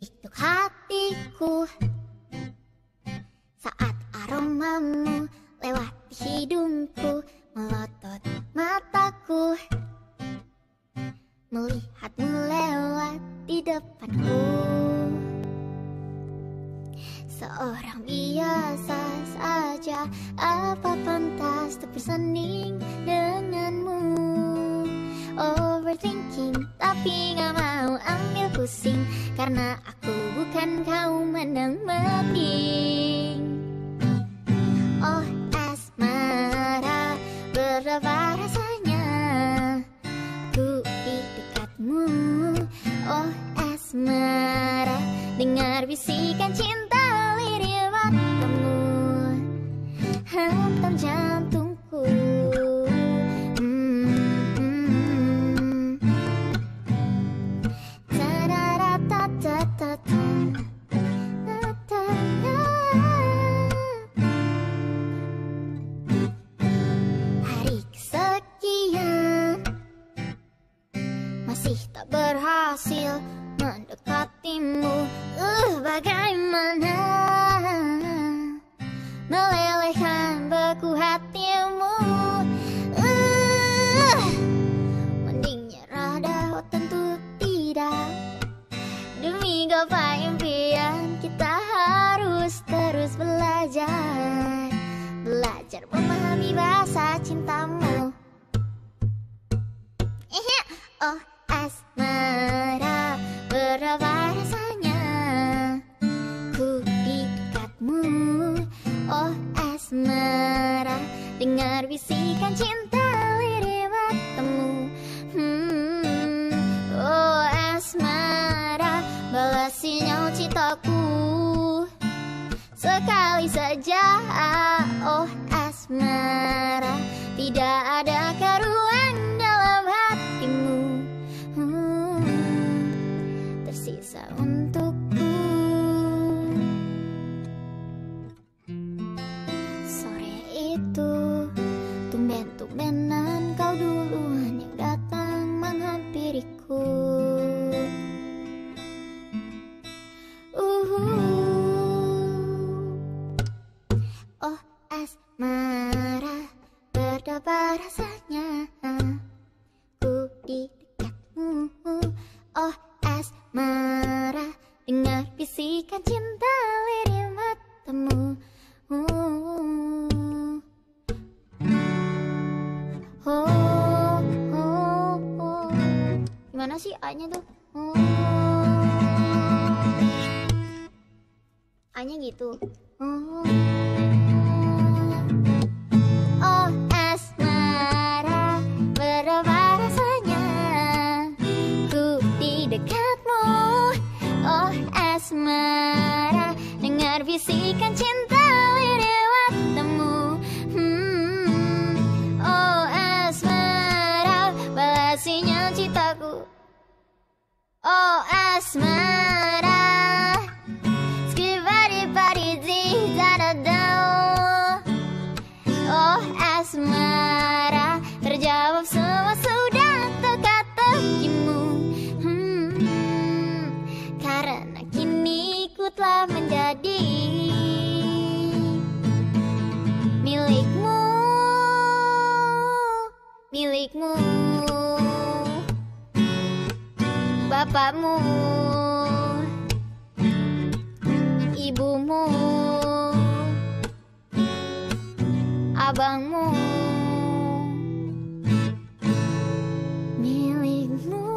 Untuk hatiku. Saat aromamu lewati hidungku Melotot mataku. Melihatmu lewat di depanku. Seorang biasa saja Apa pantas untuk bersanding denganmu? Overthinking tapi gak mau ambil pusing Karena aku bukan kaum menang mending Oh asmara berapa rasanya? Ku di dekatmu Oh asmara Dengar bisikan berhasil mendekatimu. Uh, bagaimana Melelehkan beku hatimu? Uh, Mending nyerah dah, oh tentu tidak. Demi gapai impian kita harus terus belajar. Belajar memahami bahasa cintamu dekatmu Oh asmara Dengar bisikan cinta lirik matamu hmm, Oh asmara Balas sinyal cintaku Sekali saja Oh asmara Tidak ada sih A-nya tuh? Oh. A-nya gitu. Oh. Oh, asmara, berapa rasanya ku di dekatmu? Oh, asmara, dengar bisikan cinta telah menjadi milikmu, milikmu, bapakmu, ibumu, abangmu, milikmu.